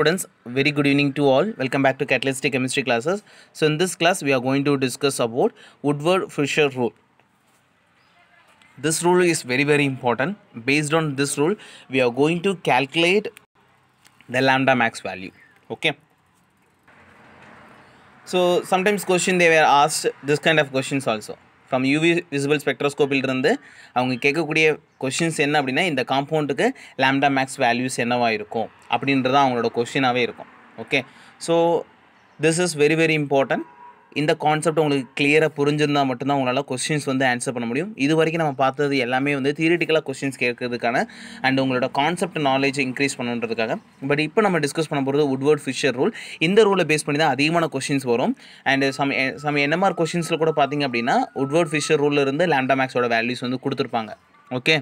Students, very good evening to all. Welcome back to Catalytic Chemistry classes. So in this class, we are going to discuss about Woodward-Fisher rule. This rule is very very important. Based on this rule, we are going to calculate the lambda max value. Okay. So sometimes question they were asked this kind of questions also. From UV visible ஸ்பெக்ட்ரோஸ்கோப்பிலிருந்து அவங்க கேட்கக்கூடிய questions என்ன அப்படின்னா இந்த காம்பவுண்டுக்கு lambda maths values என்னவாக இருக்கும் அப்படின்றது அவங்களோட கொஷினாகவே இருக்கும். Okay so this is very very important இந்த கான்செப்ட் உங்களுக்கு கிளியராக புரிஞ்சிருந்தால் மட்டும்தான் உங்களால் கொஸ்டின்ஸ் வந்து ஆன்சர் பண்ண முடியும். இது வரைக்கும் நம்ம பார்த்தது எல்லாமே வந்து தியரிட்டிக்கலாக கொஸ்டின்ஸ் கேட்கறதுக்கான அண்ட் உங்களோட கான்செப்ட் நாலேஜ் இன்க்ரீஸ் பண்ணுன்றதுக்காக. பட் இப்போ நம்ம டிஸ்கஸ் பண்ண போகிறது உட்வர்ட் ஃபிஷர் ரூல் இந்த ரூலை பேஸ் பண்ணி தான் அதிகமான கொஸ்டின்ஸ் வரும். அண்ட் சம் சம் என்எம்ஆர் கொஸ்டின்ஸில் கூட பார்த்தீங்க அப்படின்னா உட்வர்ட் ஃபிஷர் ரூலில் இருந்து லேண்டா மேக்ஸோட வேல்யூஸ் வந்து கொடுத்துருப்பாங்க. Okay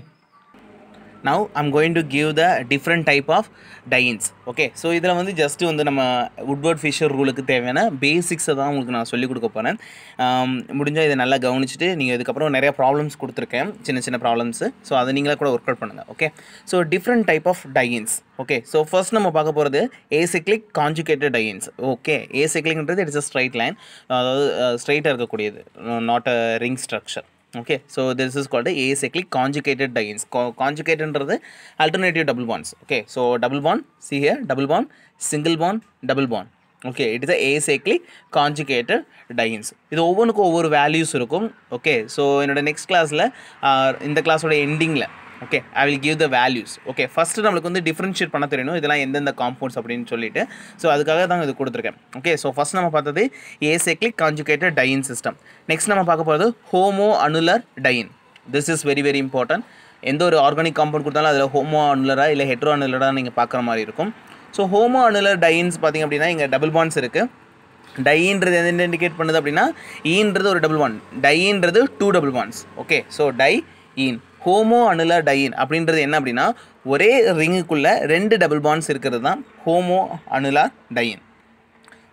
now I'm going to give the different type of dienes okay so இதில் வந்து ஜஸ்ட் வந்து நம்ம உட்வர்ட் ஃபிஷர் ரூலுக்கு தேவையான பேசிக்ஸை தான் உங்களுக்கு நான் சொல்லிக் கொடுக்க போகிறேன் முடிஞ்சால் இதை நல்லா கவனிச்சுட்டு நீங்கள் இதுக்கப்புறம் நிறையா ப்ராப்ளம்ஸ் கொடுத்துருக்கேன். சின்ன சின்ன ப்ராப்ளம்ஸு ஸோ அதை நீங்களே கூட ஒர்க் அவுட் பண்ணுங்கள் okay so different type of dienes okay so first நம்ம பார்க்க போகிறது ஏசிக்லிக் கான்ஜுகேட்டட் டைன்ஸ் ஓகே ஏசிக்லிக்ன்றது இட்ஸ் அ ஸ்ட்ரைட் லைன் அதாவது ஸ்ட்ரைட்டாக இருக்கக்கூடியது not a ring structure okay so this is called acyclic conjugated dienes கான்ஜுகேட்டன்றது alternative double bonds okay so double bond see here double bond single bond double bond okay it is a acyclic conjugated dienes இது ஒவ்வொன்றுக்கும் ஒவ்வொரு values இருக்கும் okay so என்னோட next கிளாஸில் இந்த கிளாஸோட எண்டிங்கில் okay I will give the values okay first நம்மளுக்கு வந்து டிஃப்ரென்ஷியேட் பண்ண தெரியணும் இதெல்லாம் எந்தெந்த காம்பவுண்ட்ஸ் அப்படின்னு சொல்லிட்டு. ஸோ அதுக்காக தான் இது கொடுத்துருக்கேன். ஓகே ஸோ ஃபஸ்ட் நம்ம பார்த்தது acyclic conjugated diene system next நம்ம பார்க்க போகிறது homo annular diene this is very very important எந்த ஒரு ஆர்கானிக் காம்பவுண்ட் கொடுத்தாலும் அதில் ஹோமோ அனுலரா இல்லை ஹெட்ரோ அனுலராக நீங்கள் பார்க்குற மாதிரி இருக்கும். ஸோ ஹோமோ அனுலர் டைன்ஸ் பார்த்திங்க அப்படின்னா இங்கே டபுள் பாண்ட்ஸ் இருக்குது டைன்றது எந்த இண்டிகேட் பண்ணுது அப்படின்னா ஈன்றது ஒரு double bond டைன்றது two double bonds okay so diene homo annular diene அப்படின்றது என்ன அப்படின்னா ஒரே ரிங்குக்குள்ளே ரெண்டு டபுள் பாண்ட்ஸ் இருக்கிறது தான் homo annular diene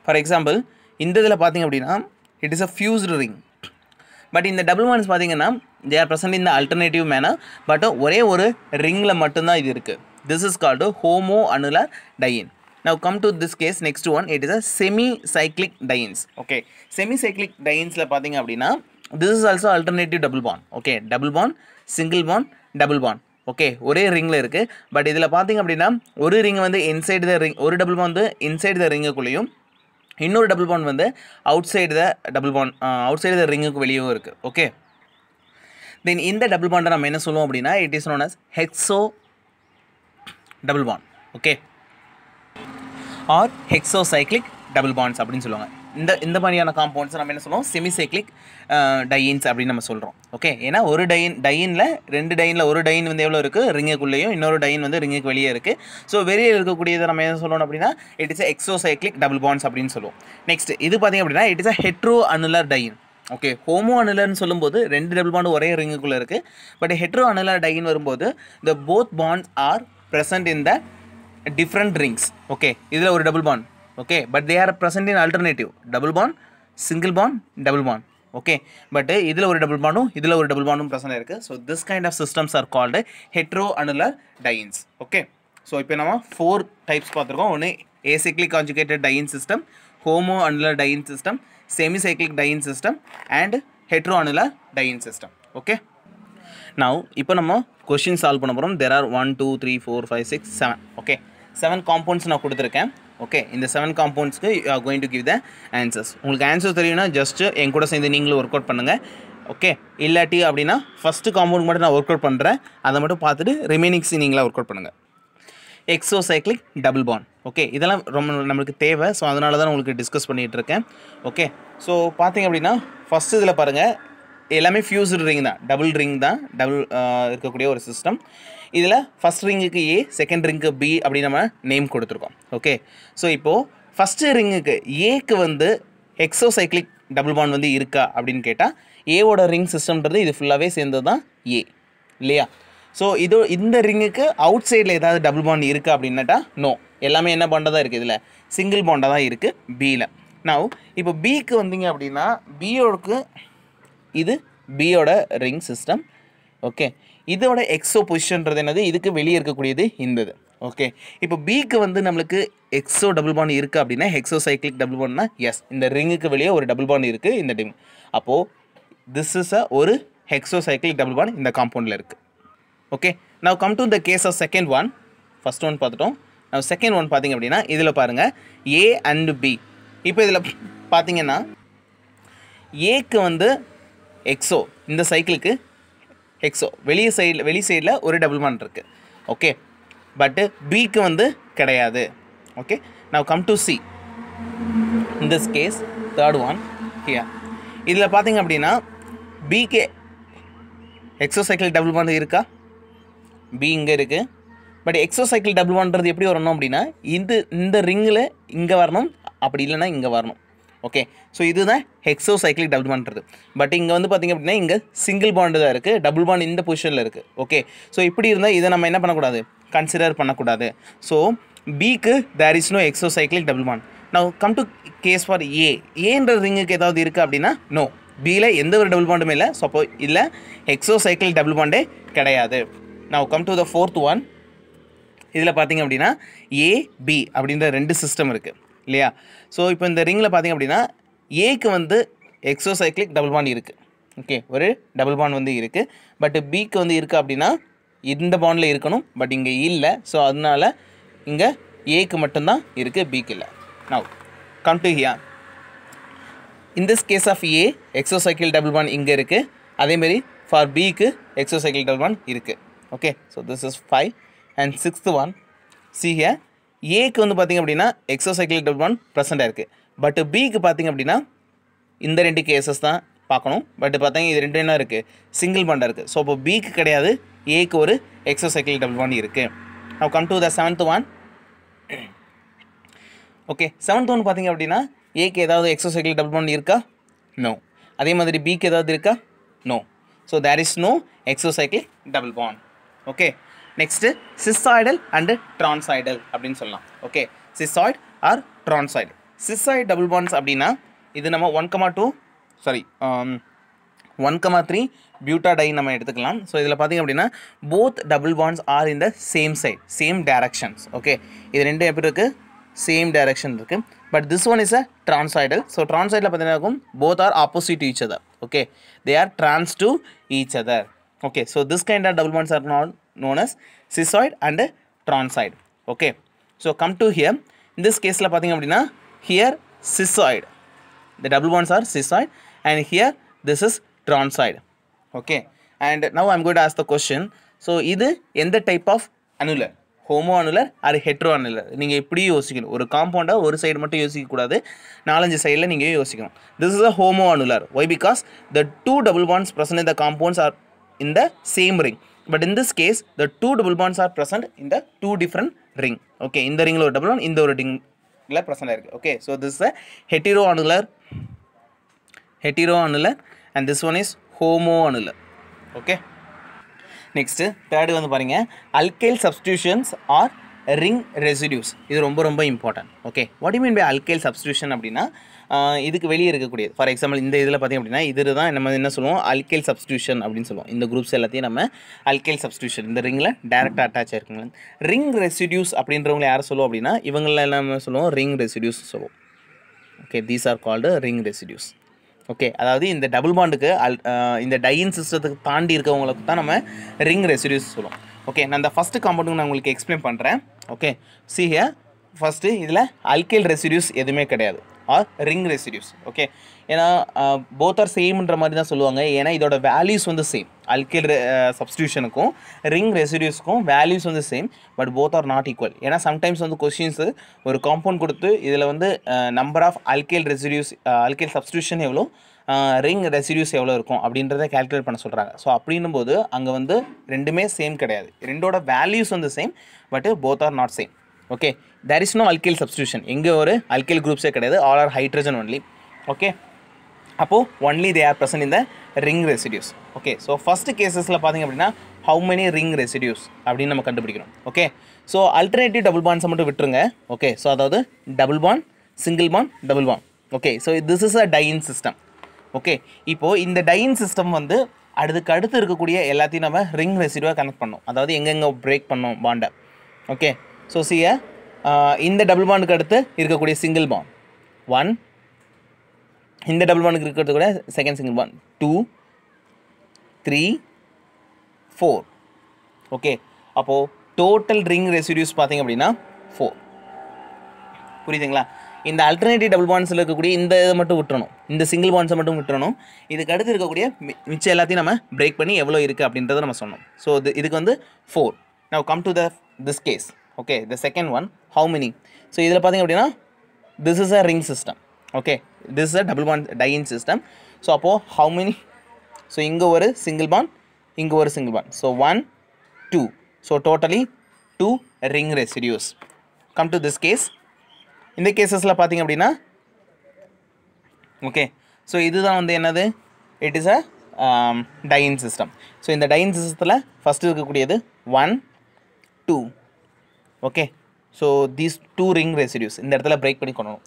for example இந்த இதில் பார்த்தீங்க அப்படின்னா it is a fused ring but இந்த டபுள் பாண்ட்ஸ் பார்த்தீங்கன்னா தே ஆர் ப்ரெசன்ட் இந்த அல்டர்னேட்டிவ் மேனர் பட் ஒரே ஒரு ரிங்கில் மட்டும்தான் இது இருக்குது this is called homo annular diene now come to this case next one it is a semi cyclic dienes okay semi cyclic டைன்ஸில் பார்த்தீங்க அப்படின்னா this is also alternative double bond. Okay double bond single bond double bond. Okay ஒரே ரிங்கில் இருக்குது but இதில் பார்த்தீங்க அப்படின்னா ஒரு ring வந்து இன்சைடு த ரிங் ஒரு டபுள் பாண்ட் வந்து இன்சைடு த ரிங்குக்குள்ளேயும் இன்னொரு டபுள் பாண்ட் வந்து outside the double bond outside the ரிங்குக்கு வெளியும் இருக்குது ஓகே தென் இந்த டபுள் பாண்டை நம்ம என்ன சொல்லுவோம் அப்படின்னா it is known as exo double bond okay or exo cyclic double bonds அப்படின்னு சொல்லுவாங்க. இந்த இந்த மாதிரியான காம்பவுண்ட்ஸ் நம்ம என்ன சொல்லுவோம் செமிசைக்ளிக் டையின்ஸ் அப்படின்னு நம்ம சொல்கிறோம் ஓகே ஏன்னா ஒரு டைன் டைனில் ரெண்டு டைனில் ஒரு டைன் வந்து எவ்வளோ இருக்குது ரிங்குக்குள்ளேயும் இன்னொரு டைன் வந்து ரிங்குக்கு வெளியே இருக்குது ஸோ வெளியே இருக்கக்கூடியதை நம்ம என்ன சொல்லணும் அப்படின்னா it is exocyclic double bonds அப்படின்னு சொல்லுவோம். நெக்ஸ்ட் இது பார்த்திங்க அப்படின்னா it is a hetero annular diene okay homo அனுலர்னு சொல்லும்போது ரெண்டு டபுள் பாண்டு ஒரே ரிங்குக்குள்ளே இருக்குது பட் ஹெட்ரோ அனுலர் டைன் வரும்போது the both bonds are present in the different rings okay இதில் ஒரு double bond okay but they are present in alternative double bond single bond double bond okay but இதில் ஒரு double பாண்டும் இதில் ஒரு double பாண்டும் பிரச்சனை இருக்குது so this kind of systems are called hetero annular dienes okay so இப்போ நம்ம four types பார்த்துருக்கோம். ஒன்று acyclic conjugated diene system homo annular diene system semicyclic diene system and hetero annular diene system okay நான் இப்போ நம்ம question solve பண்ண போகிறோம் there are one two three four five six seven okay seven compounds நான் கொடுத்துருக்கேன். Okay இந்த seven காம்பவுண்ட்ஸ்க்கு you are going to give the answers உங்களுக்கு answer தெரியும்னா ஜஸ்ட்டு என் கூட சேர்ந்து நீங்களும் ஒர்க் அவுட் பண்ணுங்கள் ஓகே இல்லாட்டி அப்படின்னா ஃபஸ்ட்டு காம்பவுண்ட் மட்டும் நான் ஒர்க் அவுட் பண்ணுறேன் அதை மட்டும் பார்த்துட்டு ரிமைனிங்ஸ் நீங்களாக ஒர்க் அவுட் பண்ணுங்கள் எக்ஸோசைக்ளிக் டபுள் பாண்ட் ஓகே இதெல்லாம் ரொம்ப நம்மளுக்கு தேவை. ஸோ அதனால தான் உங்களுக்கு டிஸ்கஸ் பண்ணிகிட்டு இருக்கேன். ஓகே ஸோ பார்த்தீங்க அப்படின்னா ஃபஸ்ட்டு இதில் பாருங்கள் எல்லாமே ஃபியூஸ்டு ரிங் தான். டபுள் ரிங் தான். டபுள் இருக்கக்கூடிய ஒரு சிஸ்டம் இதில் ஃபஸ்ட் ரிங்குக்கு ஏ செகண்ட் ரிங்க்கு பி அப்படின்னு நம்ம நேம் கொடுத்துருக்கோம். ஓகே ஸோ இப்போது ஃபஸ்ட்டு ரிங்குக்கு ஏக்கு வந்து எக்ஸோசைக்ளிக் டபுள் பாண்ட் வந்து இருக்கா அப்படின்னு கேட்டால் ஏவோட ரிங் சிஸ்டம்ன்றது இது ஃபுல்லாகவே சேர்ந்தது தான் ஏ இல்லையா? ஸோ இது இந்த ரிங்குக்கு அவுட் சைடில் ஏதாவது டபுள் பாண்ட் இருக்குது அப்படின்னாட்டா நோ எல்லாமே என்ன பாண்டாக தான் இருக்குது இதில்? சிங்கிள் பாண்டாக தான் இருக்குது பியில் நவ் இப்போ பிக்கு வந்தீங்க அப்படின்னா பியோடுக்கு இது பியோட ரிங் சிஸ்டம் ஓகே இதோட எக்ஸோ பொசிஷன்றது என்னது? இதுக்கு வெளியே இருக்கக்கூடியது இந்தது. ஓகே இப்போ பிக்கு வந்து நம்மளுக்கு எக்ஸோ டபுள் பாண்ட் இருக்குது அப்படின்னா ஹெக்ஸோ சைக்கிளிக் டபுள் பாண்ட்னா எஸ் இந்த ரிங்குக்கு வெளியே ஒரு டபுள் பாண்ட் இருக்குது இந்த டிம் அப்போது திஸ் இஸ் அ ஒரு ஹெக்ஸோ சைக்கிளிக் டபுள் பாண்ட் இந்த காம்பவுண்டில் இருக்குது ஓகே நான் come to the case of second one first one பார்த்துட்டோம். நான் செகண்ட் ஒன் பார்த்தீங்க அப்படின்னா இதில் பாருங்கள் ஏ அண்டு பி இப்போ இதில் பார்த்தீங்கன்னா ஏக்கு வந்து எக்ஸோ இந்த சைக்கிளுக்கு எக்ஸோ வெளியே சைடில் வெளி சைடில் ஒரு டபுள் மான் இருக்குது ஓகே பட்டு பிக்கு வந்து கிடையாது. Okay now come to C in this case third one here. இதில் பார்த்தீங்க அப்படின்னா பிக்கு எக்ஸோசைக்கிள் டபுள் பாண்ட் இருக்கா? பி இங்கே இருக்குது பட் எக்ஸோ சைக்கிள் டபுள் பாண்ட்றது எப்படி வரணும் அப்படின்னா இது இந்த ரிங்கில் இங்கே வரணும் அப்படி இல்லைன்னா இங்கே வரணும். ஓகே ஸோ இதுதான் ஹெக்ஸோசைக்கிளிக் டபுள் பாண்ட்றது பட் இங்கே வந்து பார்த்திங்க அப்படின்னா இங்கே சிங்கிள் பாண்டு தான் இருக்குது டபுள் பாண்ட் இந்த பொசிஷனில் இருக்குது ஓகே ஸோ இப்படி இருந்தால் இதை நம்ம என்ன பண்ணக்கூடாது? கன்சிடர் பண்ணக்கூடாது. ஸோ பிக்கு there is no exo cyclic double bond நான் come to case for A ஏன்ற ரிங்குக்கு ஏதாவது இருக்குது அப்படின்னா நோ பியில் எந்த ஒரு டபுள் பாண்டுமே இல்லை. ஸோ அப்போ இல்லை எக்ஸோசைக்கிள் டபுள் பாண்டே கிடையாது. நான் come to the fourth one இதில் பார்த்தீங்க அப்படின்னா ஏ பி அப்படின்ற ரெண்டு சிஸ்டம் இருக்குது இல்லையா? ஸோ இப்போ இந்த ரிங்கில் பார்த்திங்க அப்படின்னா ஏக்கு வந்து எக்ஸோசைக்ளிக் டபுள் பாண்ட் இருக்குது ஓகே ஒரு டபுள் பாண்ட் வந்து இருக்குது பட் பிக்கு வந்து இருக்குது அப்படின்னா இந்த பாண்டில் இருக்கணும் பட் இங்கே இல்லை. ஸோ அதனால இங்கே ஏக்கு மட்டும்தான் இருக்குது பிக்கு இல்லை. Now come to here in this case of A exocycle double bond இங்கே இருக்குது அதேமாரி ஃபார் பிக்கு எக்ஸோசைக்கிள் டபுள் பாண்ட் இருக்குது okay so this is five and sixth one C here ஏக்கு வந்து பார்த்திங்க அப்படின்னா எக்ஸோசைக்கிள் டபுள் ஒன் ப்ரெசென்ட்டாக இருக்குது பட் பிக்கு பார்த்திங்க அப்படின்னா இந்த ரெண்டு கேசஸ் தான் பார்க்கணும். பட் பார்த்தீங்க இது ரெண்டு என்ன இருக்குது சிங்கிள் பாண்டாக இருக்குது ஸோ இப்போ பிக்கு கிடையாது. ஏக்கு ஒரு எக்ஸோசைக்கிள் டபுள் ஒன் இருக்குது நான் come to the seventh one okay seventh one பார்த்தீங்க அப்படின்னா ஏக்கு ஏதாவது எக்ஸோசைக்கிள் டபுள் ஒன் இருக்கா? நோ அதே மாதிரி பிக்கு ஏதாவது இருக்கா? No so there is no exocycle double bond okay next cisoidal and transoidal அப்படின்னு சொல்லலாம். Okay cisoid or transoid cisoid double bonds அப்படின்னா இது நம்ம one comma two sorry one comma three butadiene நம்ம எடுத்துக்கலாம். ஸோ இதில் பார்த்தீங்க அப்படின்னா both double bonds are in the same side same directions okay இது ரெண்டும் எப்படி இருக்குது சேம் டைரக்ஷன் இருக்குது but this one is a transoidal so ட்ரான்சாய்டில் பார்த்தீங்கன்னா இருக்கும் both are opposite each other okay they are trans to each other okay so this kind of double bonds are not known as cissoid and transoid. Okay so come to here in this கேஸில் பார்த்தீங்க அப்படின்னா here cisoid the double bonds are cissoid and here this is transoid. okay and now i'm going to ask the question. So இது எந்த type of annular homo annular or hetero annular நீங்கள் எப்படி யோசிக்கணும்? ஒரு காம்பவுண்டாக ஒரு சைடு மட்டும் யோசிக்கக்கூடாது நாலஞ்சு சைடில் நீங்கள் யோசிக்கணும். This is a homo annular why because the two double bonds present இந்த compounds are in the same ring. But in this case the two double bonds are present in the two different ring. Okay இந்த ரிங்கில் ஒரு double bond இந்த ஒரு ரிங்கில் present ஆயிருக்கு. Okay so this a heteroannular heteroannular and this one is homoannular okay next third வந்து பாருங்க. Alkyl substitutions are ring residues. இது ரொம்ப ரொம்ப important okay what you mean by alkyl substitution அப்படின்னா இதுக்கு வெளியே இருக்கக்கூடியது. ஃபார் எக்ஸாம்பிள் இந்த இதில் பார்த்தீங்க அப்படின்னா இது தான் நம்ம என்ன சொல்லுவோம்? அல்கைல் சப்ஸ்டியூஷன் அப்படின்னு சொல்லுவோம். இந்த குரூப்ஸ் எல்லாத்தையும் நம்ம அல்கைல் சப்ஸ்டியூஷன் இந்த ரிங்கில் டேரெக்டாக அட்டாச் ஆயிருக்குங்க ரிங் ரெசிடியூஸ் அப்படின்றவங்களை யார் சொல்லுவோம் அப்படின்னா இவங்கள நம்ம சொல்லுவோம் ரிங் ரெசிடியூஸ் சொல்லுவோம். Okay these are called ring residues okay அதாவது இந்த டபுள் பாண்டுக்கு அல் இந்த டையின் சிஸ்டத்துக்கு தாண்டி இருக்கவங்களுக்கு தான் நம்ம ரிங் ரெசிடியூஸ் சொல்லுவோம். ஓகே நான் அந்த ஃபஸ்ட்டு காம்பவுண்டுக்கு நான் உங்களுக்கு எக்ஸ்பிளைன் பண்ணுறேன் ஓகே சி ஹியர் ஃபஸ்ட்டு இதில் அல்கைல் ரெசிடியூஸ் எதுவுமே கிடையாது. ஆர் ரிங் ரெசிடியூஸ் ஓகே ஏன்னா போத் ஆர் சேம்ன்ற மாதிரி தான் சொல்லுவாங்க. ஏன்னா இதோட வேல்யூஸ் வந்து சேம் அல்கைல் சப்ஸ்டியூஷனுக்கும் ரிங் ரெசிடியூஸ்க்கும் வேல்யூஸ் வந்து same but both are not equal ஏன்னா சம்டைம்ஸ் வந்து கொஷின்ஸு ஒரு காம்பவுண்ட் கொடுத்து இதில் வந்து number of alkyl residues alkyl substitution எவ்வளோ? ரிங் ரெசிடியூஸ் எவ்வளோ இருக்கும் அப்படின்றத கேல்குலேட் பண்ண சொல்கிறாங்க ஸோ அப்படின்னும் போது அங்கே வந்து ரெண்டுமே சேம் கிடையாது. ரெண்டோட வேல்யூஸ் வந்து same but both are not same okay there is no alkyl substitution எங்கே ஒரு அல்கில் குரூப்ஸே கிடையாது. All are hydrogen only okay அப்போது ஒன்லி தே ஆர் பர்சன் இந்த ring residues okay so first கேசஸில் பார்த்தீங்க அப்படின்னா ஹவு மெனி ரிங் ரெசிடியூஸ் அப்படின்னு நம்ம கண்டுபிடிக்கணும். ஓகே ஸோ அல்டர்னேட்டிவ் டபுள் பாண்ட்ஸை மட்டும் விட்டுருங்க. ஓகே ஸோ அதாவது double bond single bond double bond okay so this is a diene system okay இப்போது இந்த டைன் சிஸ்டம் வந்து அடுத்துக்கு அடுத்து இருக்கக்கூடிய எல்லாத்தையும் நம்ம ரிங் ரெசிடுவாக கனெக்ட் பண்ணோம். அதாவது எங்கெங்கே பிரேக் பண்ணோம் பாண்டை ஓகே ஸோ சிய இந்த டபுள் பாண்டுக்கு அடுத்து இருக்கக்கூடிய சிங்கிள் பாண்ட் ஒன் இந்த டபுள் பாண்டுக்கு இருக்கிறது கூட second single bond two three four okay அப்போது டோட்டல் ரிங் ரெசிடியூஸ் பார்த்தீங்க அப்படின்னா ஃபோர் புரியுதுங்களா? இந்த அல்டர்னேட்டிவ் டபுள் பாண்ட்ஸில் இருக்கக்கூடிய இந்த இதை மட்டும் விட்டுறணும். இந்த சிங்கிள் பாண்ட்ஸை மட்டும் விட்டுறணும். இதுக்கு அடுத்து இருக்கக்கூடிய மி- மிச்சம் எல்லாத்தையும் நம்ம பிரேக் பண்ணி எவ்வளோ இருக்குது அப்படின்றத நம்ம சொன்னோம். ஸோ இது இதுக்கு வந்து four now come to the this case okay the second one how many so இதில் பார்த்தீங்க அப்படின்னா this is a ring system okay this is a double bond diene system so அப்போது ஹவு மெனி ஸோ இங்கே ஒரு single bond இங்கே ஒரு single bond so one two so totally two ring residues come to this case இந்த கேசஸில் பார்த்தீங்க அப்படின்னா okay so இதுதான் வந்து என்னது? It is a diene system so இந்த டைன் சிஸ்டத்தில் ஃபஸ்ட்டு இருக்கக்கூடியது one two okay so these two ring residues இந்த இடத்துல பிரேக் பண்ணி கொள்ளணும்.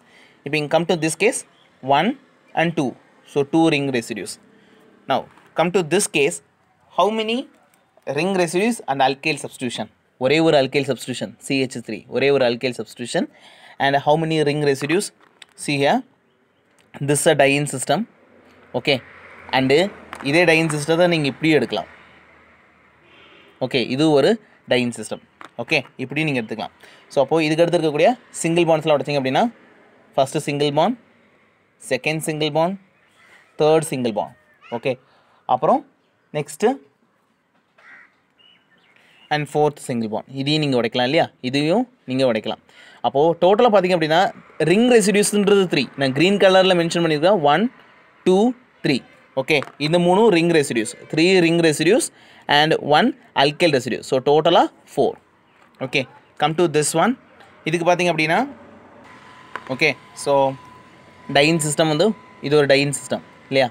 இப்போ இங்கே come to this case one and two so two ring residues now come to this case how many ring residues and alkyl substitution ஒரே ஒரு alkyl substitution CH three ஒரே ஒரு alkyl substitution and how ring ring see C this this a diene system okay and இதே diene சிஸ்டத்தை நீங்கள் இப்படியும் எடுக்கலாம். Okay இது ஒரு டைன் சிஸ்டம் ஓகே இப்படி நீங்கள் எடுத்துக்கலாம். ஸோ அப்போது இதுக்கு அடுத்து இருக்கக்கூடிய சிங்கிள் பாண்ட்ஸ்லாம் உடைச்சிங்க அப்படின்னா first single bond second single bond third single bond okay அப்புறம் next and fourth single bond இதையும் நீங்கள் உடைக்கலாம் இல்லையா? இதையும் நீங்கள் உடைக்கலாம். அப்போது டோட்டலாக பார்த்தீங்க அப்படின்னா ரிங் ரெசிடியூஸ்ன்றது த்ரீ நான் க்ரீன் கலரில் மென்ஷன் பண்ணியிருக்கேன். ஒன் டூ த்ரீ ஓகே இந்த மூணும் ring residues three ring residues and one alkyl residues so டோட்டலாக four okay come to this one இதுக்கு பார்த்தீங்க அப்படின்னா ஓகே ஸோ டைன் சிஸ்டம் வந்து இது ஒரு டைன் சிஸ்டம் இல்லையா?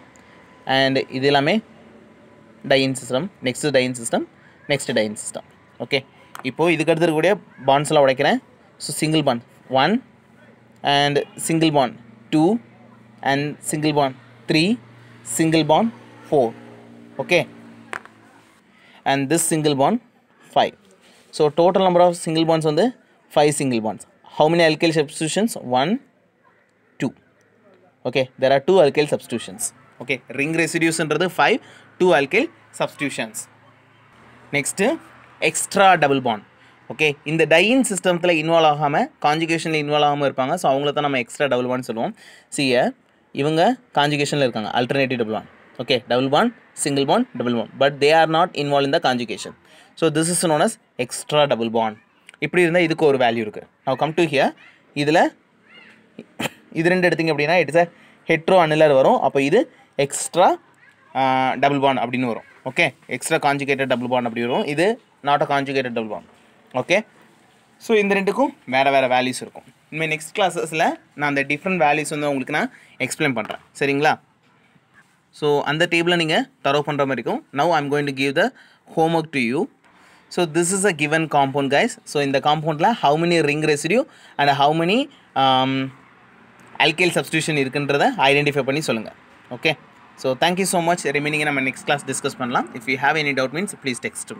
அண்ட் இது எல்லாமே diene system next diene system next diene system okay இப்போது இதுக்கு அடுத்து இருக்கக்கூடிய பாண்ட்ஸ்லாம் உடைக்கிறேன். So single bond one and single bond two and single bond three single bond four okay and this single bond five so total number of single bonds வந்து five single bonds how many alkyl substitutions? One two okay there are two alkyl substitutions. Okay ring ரெசிடியூஸ்ன்றது five two alkyl substitutions. Next extra double bond okay இந்த diene சிஸ்டத்தில் involve ஆகாமல் காஞ்சுகேஷனில் involve ஆகாமல் இருப்பாங்க. So அவங்கள தான் நம்ம extra double bond சொல்லுவோம். சிய இவங்க காஞ்சுகேஷனில் இருக்காங்க. Alternative double bond okay double bond single bond double bond but they are not involve in the conjugation so this is known as extra double bond இப்படி இருந்தால் இதுக்கு ஒரு வேல்யூ இருக்குது நான் கம் டு ஹியர் இதில் இது ரெண்டு எடுத்திங்க அப்படின்னா இட்ஸ் அ ஹெட்ரோ அனிலர் வரும். அப்போ இது எக்ஸ்ட்ரா டபுள் பாண்ட் அப்படின்னு வரும். Okay extra conjugated double bond அப்படி வரும். இது not a conjugated double bond okay? So இந்த ரெண்டுக்கும் வேறு வேறு வேல்யூஸ் இருக்கும். இனிமேல் நெக்ஸ்ட் கிளாஸஸில் நான் அந்த டிஃப்ரெண்ட் வேல்யூஸ் வந்து உங்களுக்கு நான் எக்ஸ்பிளைன் பண்ணுறேன் சரிங்களா? ஸோ அந்த டேபிளை நீங்கள் தரவு பண்ணுற மாதிரி இருக்கும். Now I'm going to give the homework to you so this is a given compound guys so இந்த காம்பவுண்டில் how many ring residue and how many alkyl substitution இருக்குன்றதை ஐடென்டிஃபை பண்ணி சொல்லுங்கள் okay so thank you so much ரிமைனிங்கை நம்ம next class discuss பண்ணலாம். If you have any doubt means please text